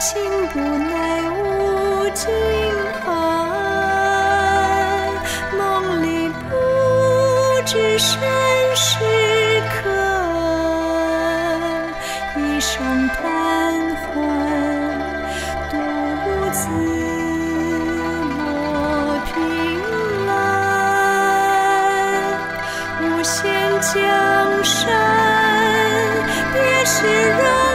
情不耐无尽寒梦里不知身是客一生贪欢独自莫凭栏无限江山别时容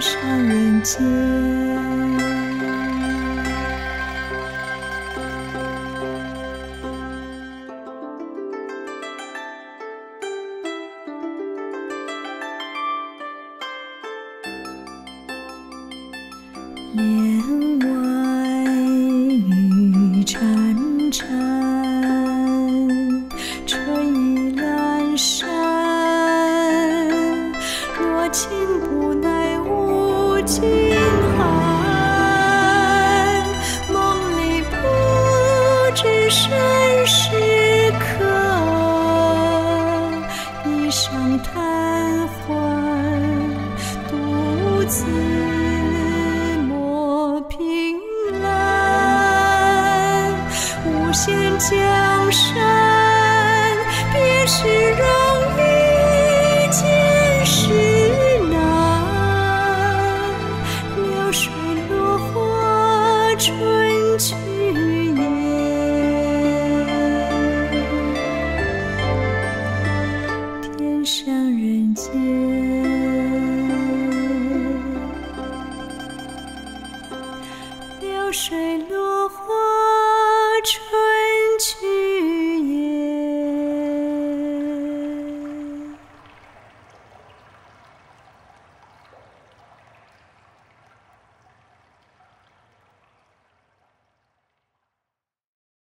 上人间。帘身是客，一声叹唤，独自莫凭栏，无限江山，别时容流水落花，春去。